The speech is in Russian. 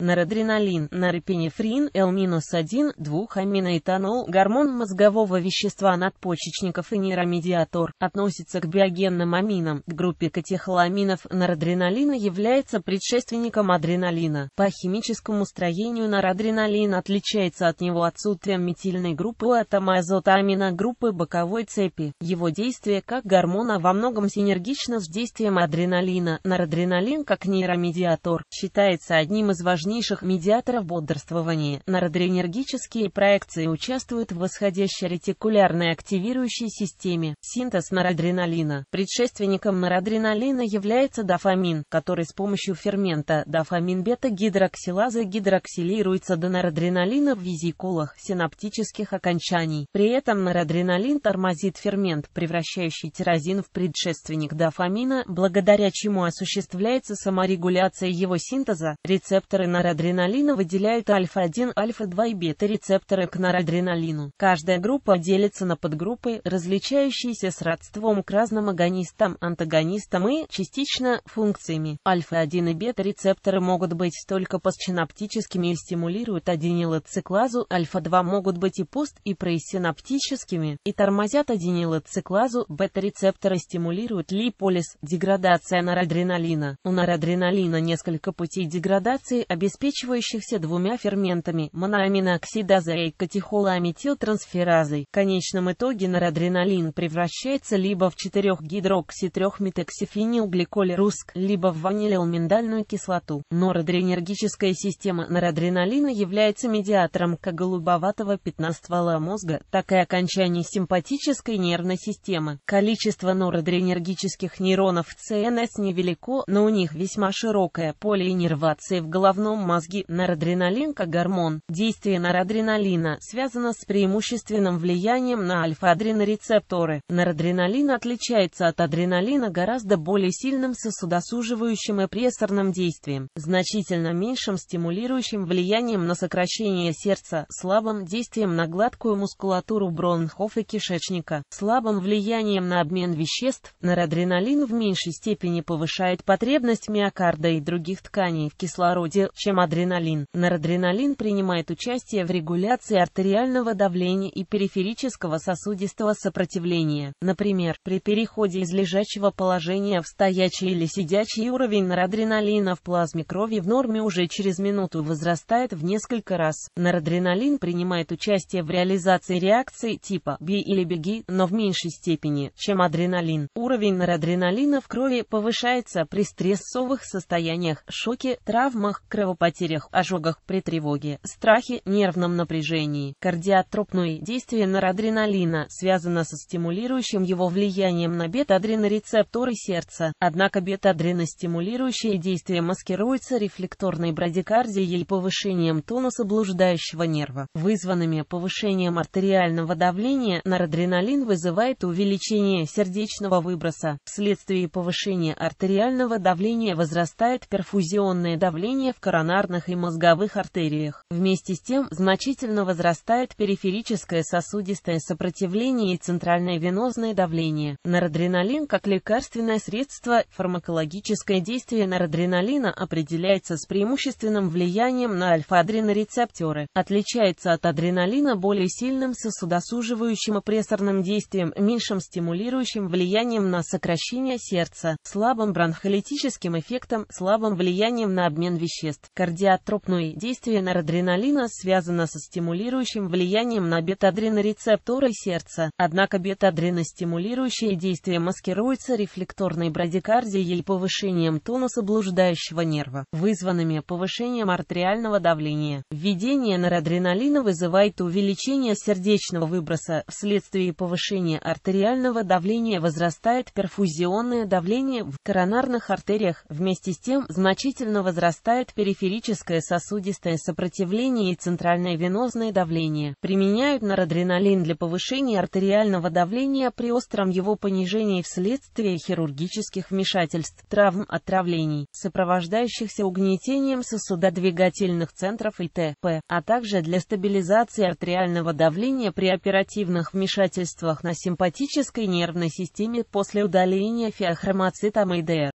норадреналин, норепинефрин, L-1, 2-аминоэтанол, гормон мозгового вещества надпочечников и нейромедиатор, относится к биогенным аминам, к группе катехоламинов. Норадреналин является предшественником адреналина. По химическому строению норадреналин отличается от него отсутствием метильной группы у атома азота аминогруппы боковой цепи. Его действие как гормона во многом синергично с действием адреналина. Норадреналин как нейромедиатор считается одним из важнейших важнейших медиаторов бодрствования. Норадреnergические проекции участвуют в восходящей ретикулярной активирующей системе. Синтез норадреналина. Предшественником норадреналина является дофамин, который с помощью фермента дофамин бета-гидроксилазы гидроксилируется до норадреналина в визикулах синаптических окончаний. При этом норадреналин тормозит фермент, превращающий тирозин в предшественник дофамина, благодаря чему осуществляется саморегуляция его синтеза. Рецепторы на норадреналина выделяют альфа-1, альфа-2 и бета-рецепторы к норадреналину. Каждая группа делится на подгруппы, различающиеся с родством к разным агонистам, антагонистам и, частично, функциями. Альфа-1 и бета-рецепторы могут быть только постсинаптическими и стимулируют аденилоциклазу, альфа-2 могут быть и пост- и пресинаптическими, и тормозят аденилоциклазу, бета-рецепторы стимулируют липолиз, деградация норадреналина. У норадреналина несколько путей деградации, обеспечивающих обеспечивающихся двумя ферментами моноаминооксидазой и катехолоаметилтрансферазой. В конечном итоге норадреналин превращается либо в 4-гидрокси-3-метоксифенилгликоль-руск, либо в ванилилминдальную кислоту. Норадреnergическая система норадреналина является медиатором как голубоватого пятна ствола мозга, так и окончаний симпатической нервной системы. Количество норадреnergических нейронов в ЦНС невелико, но у них весьма широкое поле иннервации в головном мозге. Норадреналин как гормон. Действие норадреналина связано с преимущественным влиянием на альфа-адренорецепторы. Норадреналин отличается от адреналина гораздо более сильным сосудосуживающим и прессорным действием, значительно меньшим стимулирующим влиянием на сокращение сердца, слабым действием на гладкую мускулатуру бронхов и кишечника, слабым влиянием на обмен веществ. Норадреналин в меньшей степени повышает потребность миокарда и других тканей в кислороде, чем адреналин. Норадреналин принимает участие в регуляции артериального давления и периферического сосудистого сопротивления. Например, при переходе из лежачего положения в стоячий или сидячий уровень норадреналина в плазме крови в норме уже через минуту возрастает в несколько раз. Норадреналин принимает участие в реализации реакций типа «бей или беги», но в меньшей степени, чем адреналин. Уровень норадреналина в крови повышается при стрессовых состояниях, шоке, травмах, кровопотерях потерях, ожогах при тревоге, страхе, нервном напряжении. Кардиотропное действие норадреналина связано со стимулирующим его влиянием на бета-адренорецепторы сердца, однако бета-адреностимулирующее действие маскируется рефлекторной брадикардией и повышением тонуса блуждающего нерва. Вызванными повышением артериального давления норадреналин вызывает увеличение сердечного выброса. Вследствие повышения артериального давления возрастает перфузионное давление в коронарном коронарных и мозговых артериях. Вместе с тем, значительно возрастает периферическое сосудистое сопротивление и центральное венозное давление. Норадреналин как лекарственное средство, фармакологическое действие норадреналина определяется с преимущественным влиянием на альфа-адренорецепторы. Отличается от адреналина более сильным сосудосуживающим и прессорным действием, меньшим стимулирующим влиянием на сокращение сердца, слабым бронхолитическим эффектом, слабым влиянием на обмен веществ. Кардиотропное действие норадреналина связано со стимулирующим влиянием на бета-адренорецепторы сердца, однако бета-адреностимулирующее действие маскируется рефлекторной брадикардией и повышением тонуса блуждающего нерва, вызванными повышением артериального давления. Введение норадреналина вызывает увеличение сердечного выброса, вследствие повышения артериального давления возрастает перфузионное давление в коронарных артериях, вместе с тем значительно возрастает периферическое периферическое сосудистое сопротивление и центральное венозное давление. Применяют норадреналин для повышения артериального давления при остром его понижении вследствие хирургических вмешательств, травм, отравлений, сопровождающихся угнетением сосудодвигательных центров и т.п., а также для стабилизации артериального давления при оперативных вмешательствах на симпатической нервной системе после удаления феохромоцитома и ДР.